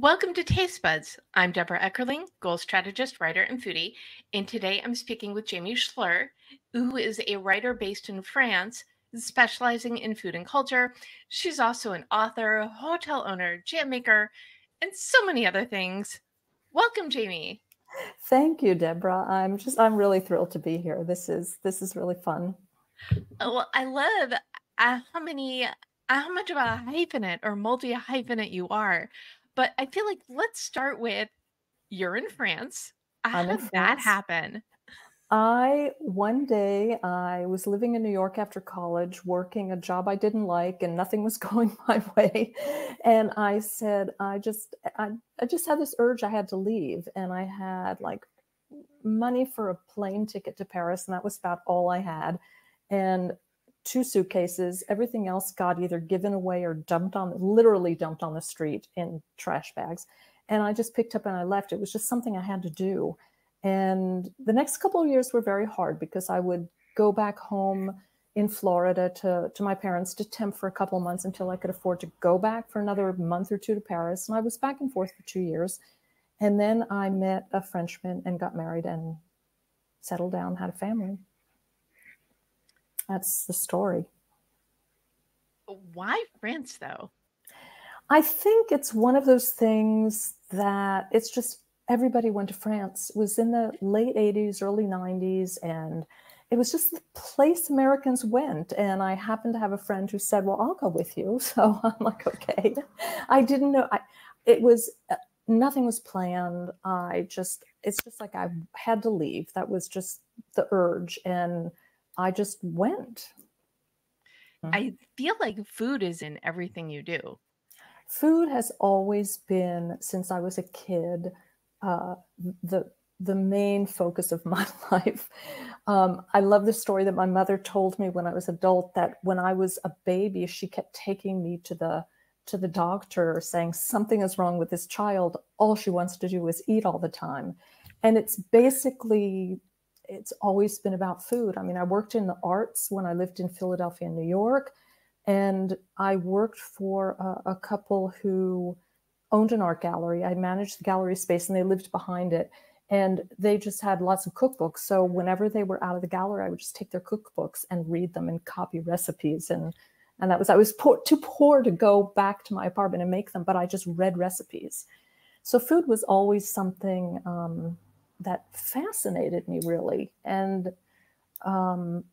Welcome to Taste Buds. I'm Debra Eckerling, goal strategist, writer, and foodie. And today I'm speaking with Jamie Schler, who is a writer based in France, specializing in food and culture. She's also an author, hotel owner, jam maker, and so many other things. Welcome, Jamie. Thank you, Deborah. I'm just I'm really thrilled to be here. This is this is really fun. Oh, well, I love uh, how many uh, how much of a hyphenate or multi hyphenate you are. But I feel like let's start with you're in France. How I'm did that France. happen? I one day I was living in New York after college, working a job I didn't like, and nothing was going my way. And I said, I just I, I just had this urge I had to leave. And I had like money for a plane ticket to Paris, and that was about all I had. And two suitcases. Everything else got either given away or dumped on, literally dumped on the street in trash bags. And I just picked up and I left. It was just something I had to do. And the next couple of years were very hard because I would go back home in Florida to, to my parents to temp for a couple of months until I could afford to go back for another month or two to Paris. And I was back and forth for two years. And then I met a Frenchman and got married and settled down, had a family. That's the story. Why France though? I think it's one of those things that it's just everybody went to France. It was in the late 80s, early 90s, and it was just the place Americans went. And I happened to have a friend who said, Well, I'll go with you. So I'm like, Okay. I didn't know. I, it was uh, nothing was planned. I just, it's just like I had to leave. That was just the urge. And I just went. I feel like food is in everything you do. Food has always been, since I was a kid, uh, the the main focus of my life. Um, I love the story that my mother told me when I was adult that when I was a baby, she kept taking me to the to the doctor saying something is wrong with this child. All she wants to do is eat all the time. And it's basically it's always been about food. I mean, I worked in the arts when I lived in Philadelphia and New York, and I worked for a, a couple who owned an art gallery. I managed the gallery space, and they lived behind it. And they just had lots of cookbooks. So whenever they were out of the gallery, I would just take their cookbooks and read them and copy recipes. And and that was I was poor, too poor to go back to my apartment and make them, but I just read recipes. So food was always something um, that fascinated me really. And um,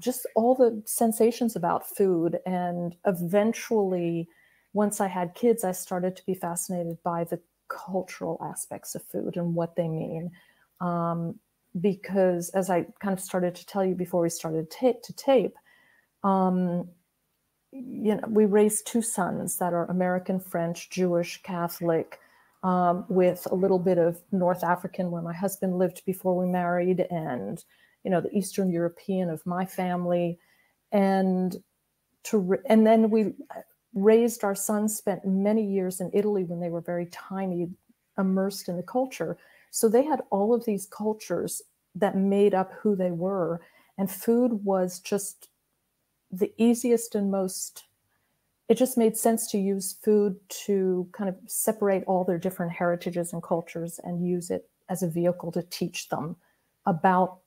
just all the sensations about food. And eventually once i had kids i started to be fascinated by the cultural aspects of food and what they mean. Um, because as i kind of started to tell you before we started ta- to tape um, you know we raised two sons that are american french jewish catholic um, with a little bit of North African where my husband lived before we married, and you know the Eastern European of my family, and to and then we raised our sons. Spent many years in Italy when they were very tiny, immersed in the culture. So they had all of these cultures that made up who they were, and food was just the easiest and most it just made sense to use food to kind of separate all their different heritages and cultures and use it as a vehicle to teach them about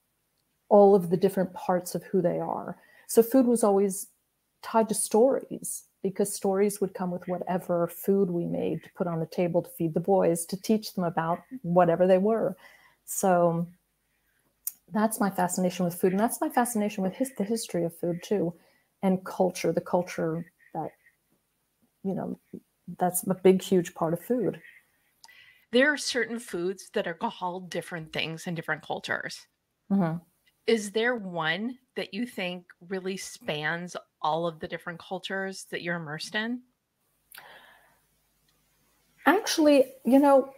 all of the different parts of who they are. So food was always tied to stories because stories would come with whatever food we made to put on the table to feed the boys to teach them about whatever they were. So that's my fascination with food and that's my fascination with his, the history of food too and culture, the culture you know, that's a big, huge part of food. There are certain foods that are called different things in different cultures. Mm-hmm. Is there one that you think really spans all of the different cultures that you're immersed in? Actually, you know,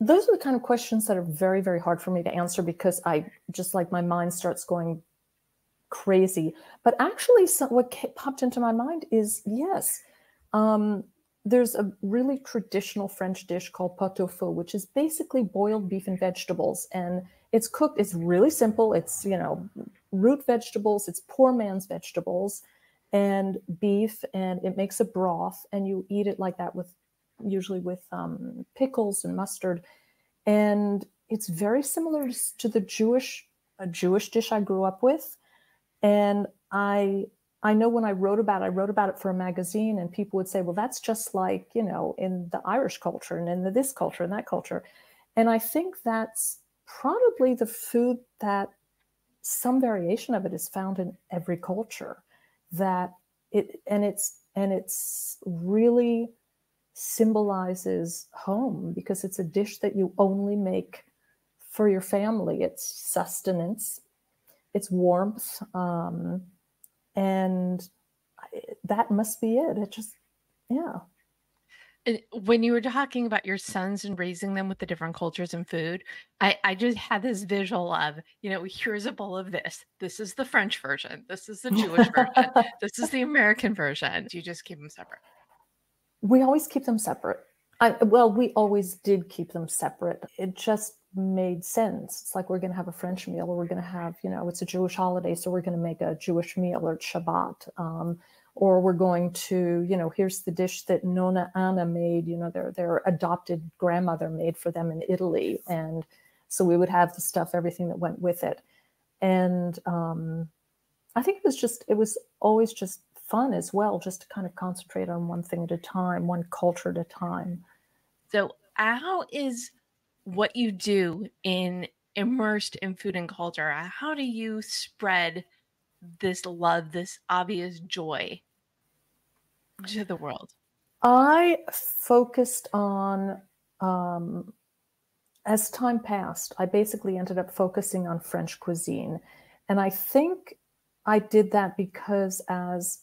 those are the kind of questions that are very, very hard for me to answer because I just like my mind starts going crazy. But actually, what popped into my mind is yes, um, there's a really traditional French dish called pot au feu, which is basically boiled beef and vegetables. And it's cooked, it's really simple. It's, you know, root vegetables, it's poor man's vegetables and beef, and it makes a broth, and you eat it like that with usually with um, pickles and mustard. And it's very similar to the Jewish a Jewish dish I grew up with. And I I know when I wrote about it, I wrote about it for a magazine, and people would say, well, that's just like, you know, in the Irish culture and in the this culture and that culture. And I think that's probably the food that some variation of it is found in every culture. That it and it's and it's really symbolizes home because it's a dish that you only make for your family. It's sustenance, it's warmth, um, and that must be it. It just, yeah. when you were talking about your sons and raising them with the different cultures and food, I, I just had this visual of, you know, here's a bowl of this. This is the French version. This is the Jewish version. This is the American version. Do you just keep them separate? We always keep them separate. I, well, we always did keep them separate. It just made sense. It's like we're going to have a French meal, or we're going to have, you know, it's a Jewish holiday, so we're going to make a Jewish meal, or Shabbat. Um, or we're going to, you know, here's the dish that Nona Anna made, you know, their their adopted grandmother made for them in Italy, and so we would have the stuff, everything that went with it, and um, I think it was just, it was always just fun as well, just to kind of concentrate on one thing at a time, one culture at a time. So, how is what you do in immersed in food and culture? How do you spread this love, this obvious joy to the world? I focused on, um, as time passed, I basically ended up focusing on French cuisine. And I think I did that because as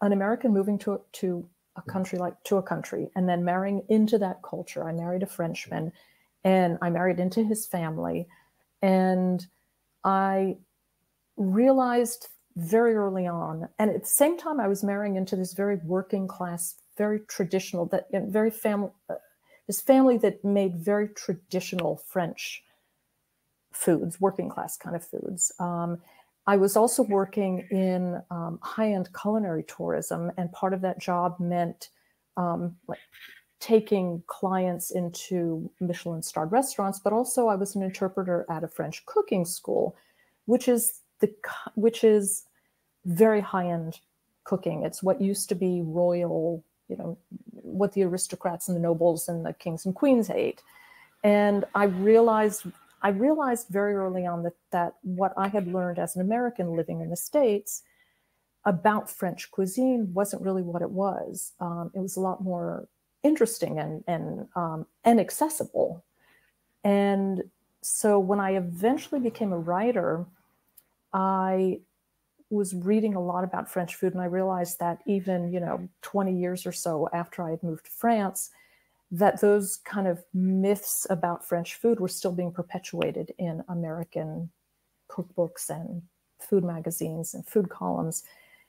an American moving to, to a country like to a country and then marrying into that culture, I married a Frenchman and I married into his family. And I realized very early on. And at the same time, I was marrying into this very working class, very traditional, that very family, uh, this family that made very traditional French foods, working class kind of foods. Um, I was also working in um, high end culinary tourism, and part of that job meant um, like taking clients into Michelin starred restaurants, but also I was an interpreter at a French cooking school, which is the which is very high end cooking. It's what used to be royal, you know, what the aristocrats and the nobles and the kings and queens ate. And I realized I realized very early on that that what I had learned as an American living in the States about French cuisine wasn't really what it was. Um, it was a lot more interesting and and um, and accessible. And so when I eventually became a writer, I was reading a lot about French food, and I realized that even you know 20 years or so after I had moved to France, that those kind of myths about French food were still being perpetuated in American cookbooks and food magazines and food columns.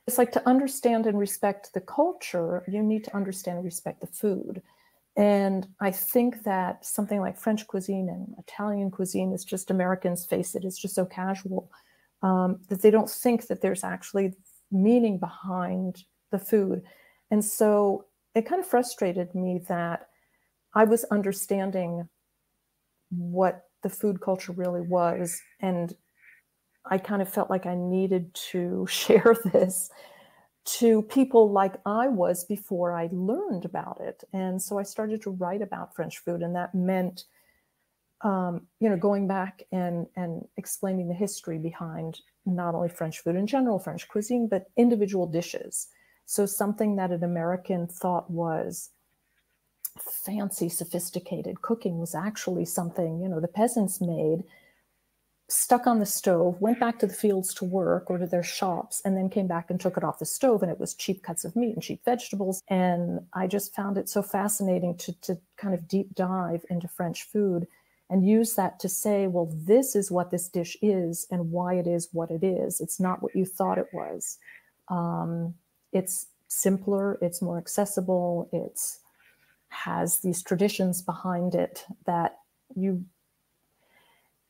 It's like to understand and respect the culture, you need to understand and respect the food. And I think that something like French cuisine and Italian cuisine is just Americans face it, it's just so casual um, that they don't think that there's actually meaning behind the food. And so it kind of frustrated me that I was understanding what the food culture really was. And I kind of felt like I needed to share this to people like I was before I learned about it. And so I started to write about French food, and that meant um, you know, going back and and explaining the history behind not only French food in general, French cuisine, but individual dishes. So something that an American thought was fancy, sophisticated cooking was actually something you know the peasants made, stuck on the stove, went back to the fields to work or to their shops, and then came back and took it off the stove, and it was cheap cuts of meat and cheap vegetables. And I just found it so fascinating to to kind of deep dive into French food and use that to say, well, this is what this dish is and why it is what it is. It's not what you thought it was. Um, it's simpler, it's more accessible, it's has these traditions behind it that you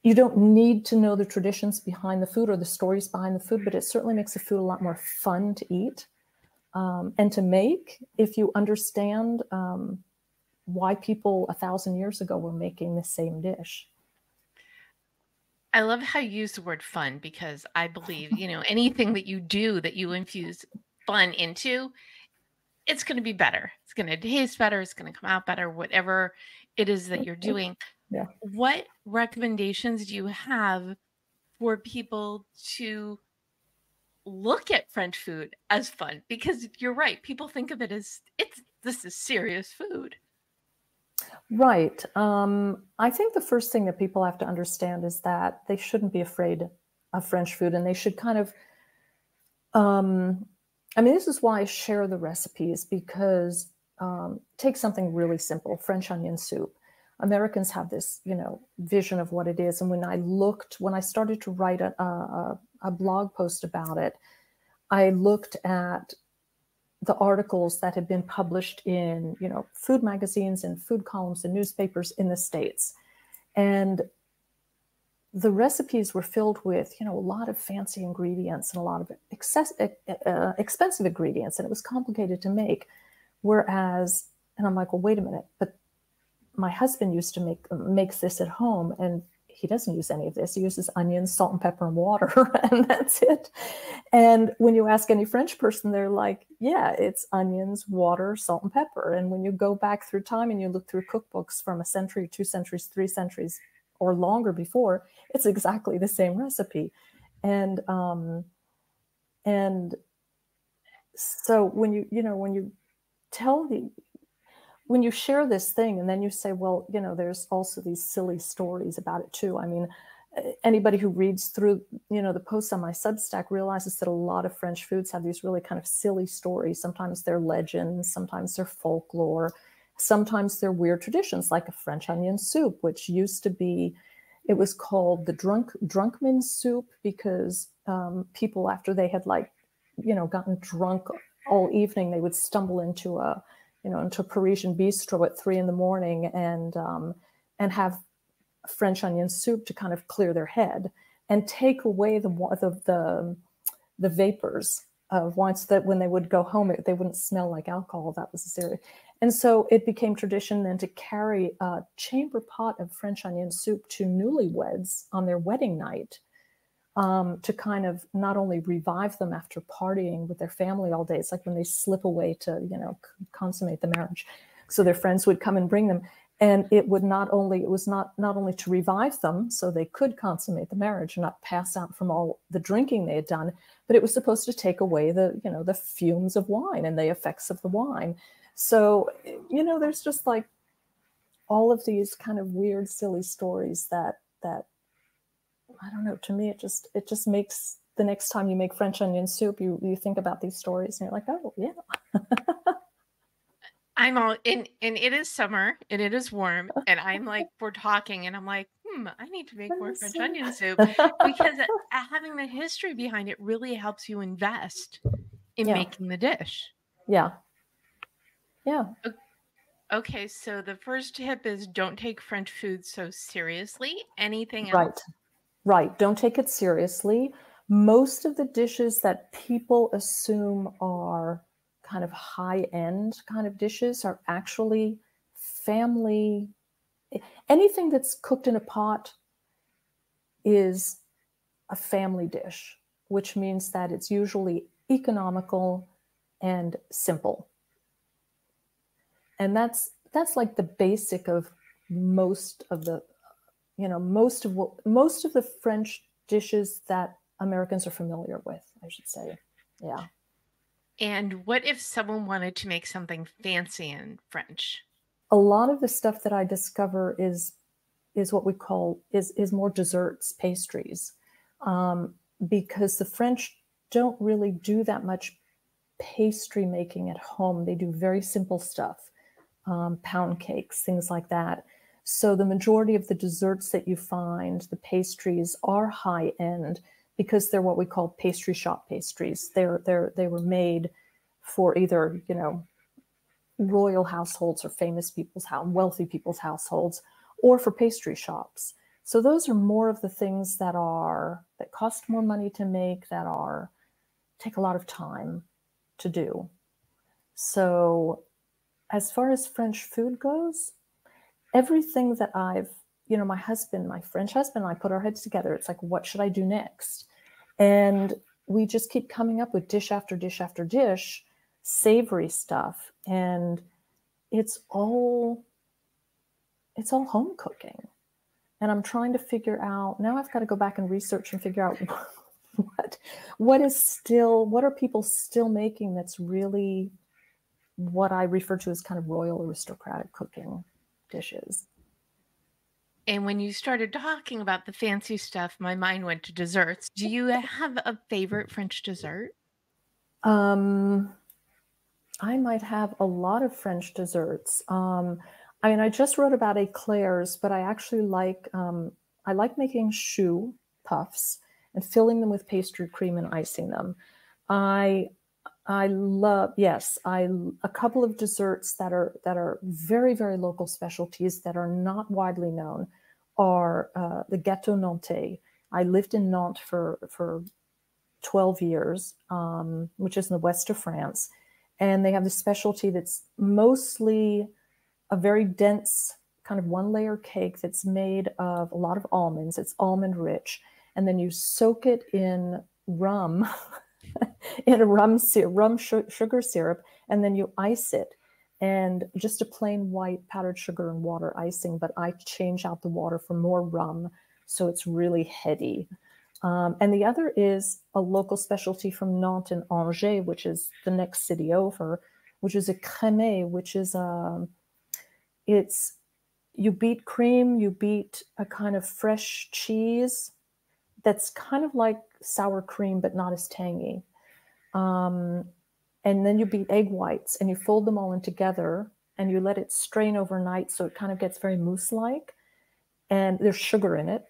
you don't need to know the traditions behind the food or the stories behind the food, but it certainly makes the food a lot more fun to eat um, and to make if you understand um, why people a thousand years ago were making the same dish. I love how you use the word fun because I believe, you know, anything that you do that you infuse fun into, it's going to be better. It's going to taste better. It's going to come out better, whatever it is that you're doing. Yeah. What recommendations do you have for people to look at French food as fun? Because you're right. People think of it as it's this is serious food. Right. Um, I think the first thing that people have to understand is that they shouldn't be afraid of French food and they should kind of, um, I mean, this is why I share the recipes because um, take something really simple French onion soup. Americans have this, you know, vision of what it is. And when I looked, when I started to write a, a, a blog post about it, I looked at the articles that had been published in you know food magazines and food columns and newspapers in the states and the recipes were filled with you know a lot of fancy ingredients and a lot of excess, uh, expensive ingredients and it was complicated to make whereas and i'm like well wait a minute but my husband used to make makes this at home and he doesn't use any of this. He uses onions, salt and pepper, and water, and that's it. And when you ask any French person, they're like, yeah, it's onions, water, salt, and pepper. And when you go back through time and you look through cookbooks from a century, two centuries, three centuries, or longer before, it's exactly the same recipe. And um, and so when you you know when you tell the when you share this thing and then you say, well, you know, there's also these silly stories about it too. I mean, anybody who reads through, you know, the posts on my Substack realizes that a lot of French foods have these really kind of silly stories. Sometimes they're legends, sometimes they're folklore, sometimes they're weird traditions, like a French onion soup, which used to be, it was called the drunk drunkman soup because um, people after they had like, you know, gotten drunk all evening, they would stumble into a you know, into a Parisian bistro at three in the morning and um, and have French onion soup to kind of clear their head and take away the the the, the vapors of wine so that when they would go home they wouldn't smell like alcohol. That was serious. And so it became tradition then to carry a chamber pot of French onion soup to newlyweds on their wedding night um, to kind of not only revive them after partying with their family all day. It's like when they slip away to, you know, consummate the marriage. So their friends would come and bring them. And it would not only, it was not not only to revive them so they could consummate the marriage and not pass out from all the drinking they had done, but it was supposed to take away the, you know, the fumes of wine and the effects of the wine. So, you know, there's just like all of these kind of weird, silly stories that that I don't know. To me, it just it just makes the next time you make French onion soup, you you think about these stories and you're like, oh yeah. I'm all in, and it is summer and it is warm, and I'm like, we're talking, and I'm like, hmm, I need to make more French onion soup because having the history behind it really helps you invest in yeah. making the dish. Yeah. Yeah. Okay, so the first tip is don't take French food so seriously. Anything else? Right. Right. Don't take it seriously. Most of the dishes that people assume are kind of high end kind of dishes are actually family. Anything that's cooked in a pot is a family dish, which means that it's usually economical and simple. And that's that's like the basic of most of the you know most of what most of the french dishes that americans are familiar with i should say. Yeah. And what if someone wanted to make something fancy in french? A lot of the stuff that i discover is is what we call is is more desserts pastries. Um, because the french don't really do that much pastry making at home. They do very simple stuff um, pound cakes things like that so the majority of the desserts that you find, the pastries, are high end because they're what we call pastry shop pastries. They're they're they were made for either you know royal households or famous people's house, wealthy people's households, or for pastry shops. So those are more of the things that are that cost more money to make, that are take a lot of time to do. So as far as French food goes, everything that I've, you know, my husband, my French husband, and I put our heads together. It's like, what should I do next? And we just keep coming up with dish after dish after dish, savory stuff. And it's all it's all home cooking. And I'm trying to figure out now I've got to go back and research and figure out what what is still what are people still making that's really what I refer to as kind of royal aristocratic cooking dishes. And when you started talking about the fancy stuff, my mind went to desserts. Do you have a favorite French dessert? Um, I might have a lot of French desserts. Um, I mean, I just wrote about eclairs, but I actually like um, I like making choux puffs and filling them with pastry cream and icing them. I I love yes, I a couple of desserts that are that are very very local specialties that are not widely known are uh, the gâteau nantais. I lived in Nantes for for 12 years, um, which is in the west of France, and they have this specialty that's mostly a very dense kind of one layer cake that's made of a lot of almonds. It's almond rich, and then you soak it in rum. in a rum, rum sugar syrup, and then you ice it. And just a plain white powdered sugar and water icing, but I change out the water for more rum, so it's really heady. Um, and the other is a local specialty from Nantes and Angers, which is the next city over, which is a crémet, which is a, um, it's, you beat cream, you beat a kind of fresh cheese that's kind of like sour cream, but not as tangy. Um, and then you beat egg whites and you fold them all in together and you let it strain overnight so it kind of gets very mousse like. And there's sugar in it.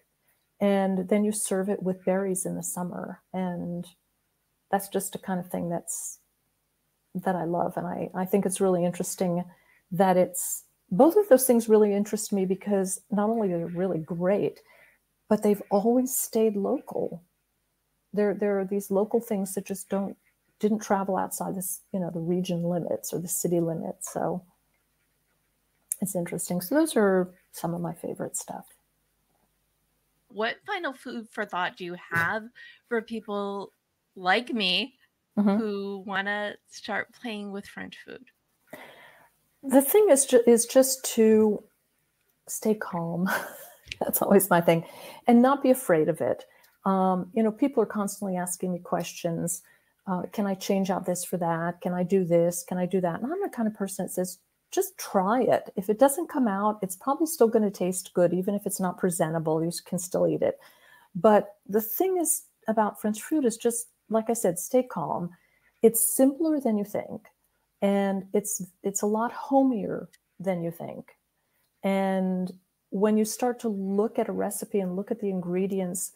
And then you serve it with berries in the summer. And that's just a kind of thing that's that I love. And I, I think it's really interesting that it's both of those things really interest me because not only they're they really great, but they've always stayed local. There, there are these local things that just don't didn't travel outside this, you know, the region limits or the city limits. So it's interesting. So those are some of my favorite stuff. What final food for thought do you have for people like me mm-hmm. who want to start playing with French food? The thing is, ju- is just to stay calm. That's always my thing, and not be afraid of it. Um, you know, people are constantly asking me questions uh, can I change out this for that? Can I do this? Can I do that? And I'm the kind of person that says, just try it. If it doesn't come out, it's probably still going to taste good, even if it's not presentable. You can still eat it. But the thing is about French food is just, like I said, stay calm. It's simpler than you think, and it's it's a lot homier than you think. And when you start to look at a recipe and look at the ingredients,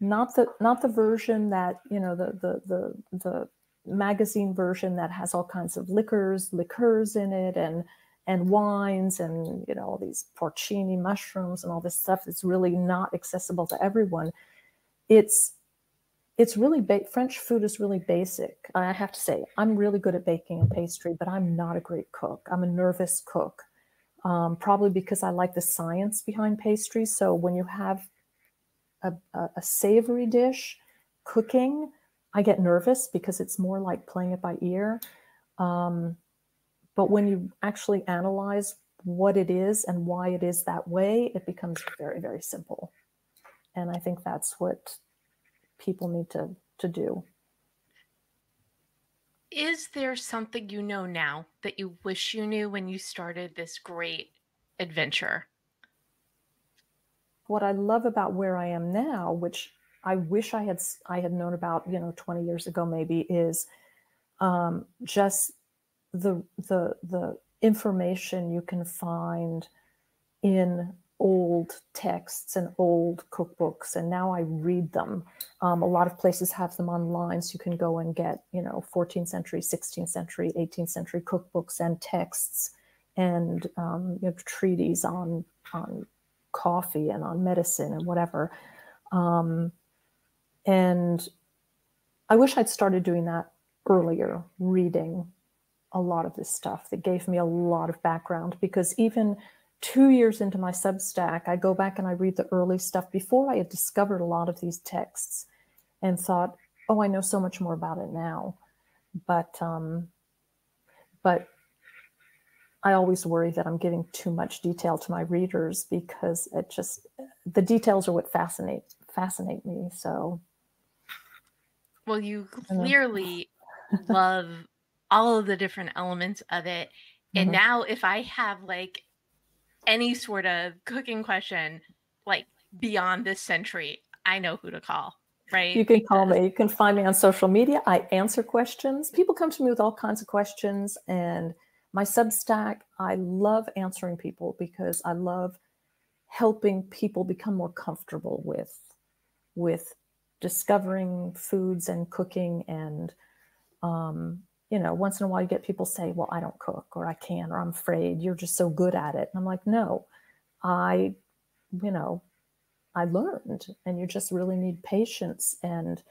not the not the version that you know the the the the magazine version that has all kinds of liquors liqueurs in it and and wines and you know all these porcini mushrooms and all this stuff that's really not accessible to everyone. It's it's really ba- french food is really basic. I have to say i'm really good at baking and pastry but i'm not a great cook. I'm a nervous cook um, probably because i like the science behind pastry. So when you have a, a, savory dish cooking, I get nervous because it's more like playing it by ear. Um, but when you actually analyze what it is and why it is that way, it becomes very, very simple. And I think that's what people need to, to do. Is there something you know now that you wish you knew when you started this great adventure? What I love about where I am now, which I wish I had I had known about, you know, 20 years ago maybe, is um, just the the the information you can find in old texts and old cookbooks and now i read them. Um, a lot of places have them online so you can go and get you know 14th century 16th century 18th century cookbooks and texts and um, you know, treaties on on coffee and on medicine and whatever. Um, and I wish I'd started doing that earlier, reading a lot of this stuff that gave me a lot of background because even two years into my Substack, I go back and I read the early stuff before I had discovered a lot of these texts and thought, oh, I know so much more about it now. But um, but I always worry that I'm giving too much detail to my readers because it just the details are what fascinate fascinate me. So well, you clearly love all of the different elements of it. And mm-hmm. now if I have like any sort of cooking question, like beyond this century, I know who to call. Right. You can call me. You can find me on social media. I answer questions. People come to me with all kinds of questions. And my Substack, I love answering people because I love helping people become more comfortable with with discovering foods and cooking and um, you know, once in a while you get people say, Well, I don't cook or I can't or I'm afraid. You're just so good at it. And I'm like, No, I, you know, I learned and you just really need patience and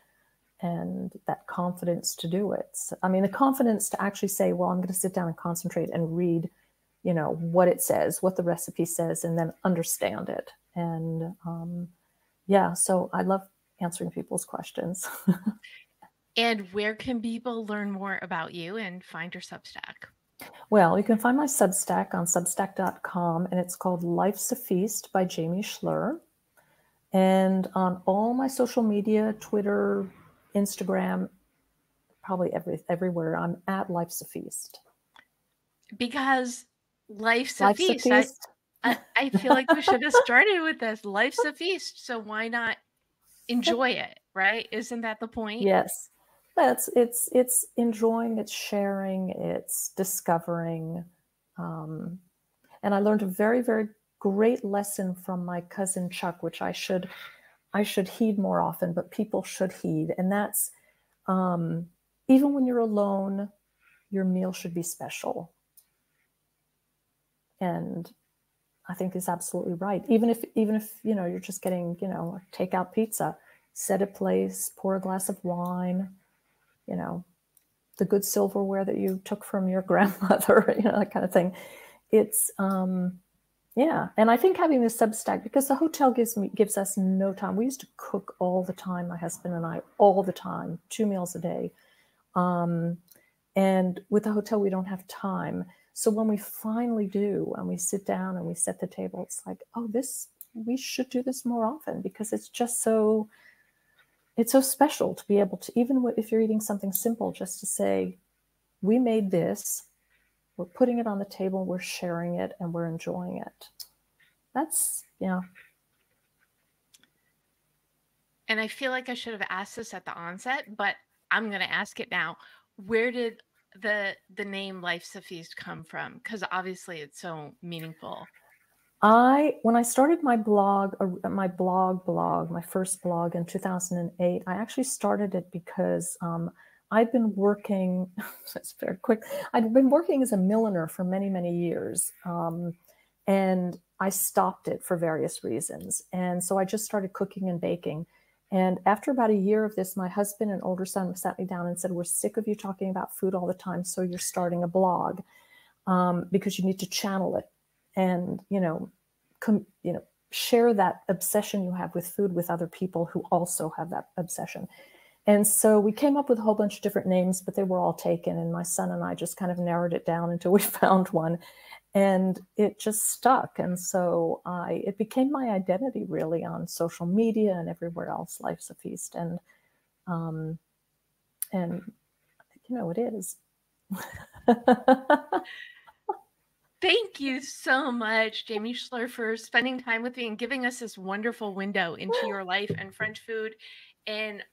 and that confidence to do it. I mean, the confidence to actually say, well, I'm going to sit down and concentrate and read, you know, what it says, what the recipe says, and then understand it. And um, yeah, so I love answering people's questions. And where can people learn more about you and find your Substack? Well, you can find my Substack on substack.com, and it's called Life's a Feast by Jamie Schler. And on all my social media, Twitter, Instagram, probably every everywhere, I'm at Life's a Feast. Because life's a feast. A feast. I, I feel like we should have started with this. Life's a feast. So why not enjoy it, right? Isn't that the point? Yes it's it's it's enjoying, it's sharing, it's discovering. Um, and I learned a very very great lesson from my cousin Chuck, which I should I should heed more often, but people should heed, and that's um, even when you're alone, your meal should be special. And I think is absolutely right. Even if even if you know you're just getting you know takeout pizza, set a place, pour a glass of wine, you know, the good silverware that you took from your grandmother, you know, that kind of thing. It's um yeah, and I think having this Substack because the hotel gives me gives us no time. We used to cook all the time, my husband and I, all the time, two meals a day. Um, and with the hotel, we don't have time. So when we finally do, and we sit down and we set the table, it's like, oh, this we should do this more often because it's just so it's so special to be able to even if you're eating something simple just to say we made this we're putting it on the table we're sharing it and we're enjoying it. That's yeah. And i feel like i should have asked this at the onset but i'm going to ask it now. Where did the the name life's a feast come from? Because obviously it's so meaningful. I when I started my blog, uh, my blog blog, my first blog in 2008, I actually started it because um, I'd been working. It's very quick. I'd been working as a milliner for many many years, um, and I stopped it for various reasons. And so I just started cooking and baking. And after about a year of this, my husband and older son sat me down and said, "We're sick of you talking about food all the time, so you're starting a blog um, because you need to channel it." and you know com, you know share that obsession you have with food with other people who also have that obsession and so we came up with a whole bunch of different names but they were all taken and my son and i just kind of narrowed it down until we found one and it just stuck. And so i it became my identity really on social media and everywhere else. Life's a feast and um and you know it is. Thank you so much, Jamie Schler, for spending time with me and giving us this wonderful window into your life and French food. And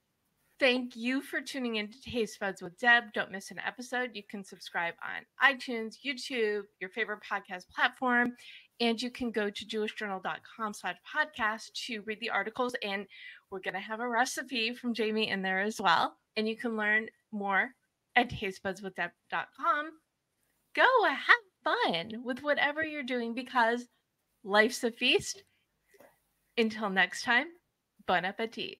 thank you for tuning in to Taste Buds with Deb. Don't miss an episode. You can subscribe on iTunes, YouTube, your favorite podcast platform. And you can go to jewishjournal.com slash podcast to read the articles. And we're going to have a recipe from Jamie in there as well. And you can learn more at tastebudswithdeb.com. Go have fun with whatever you're doing because life's a feast. Until next time, bon appetit.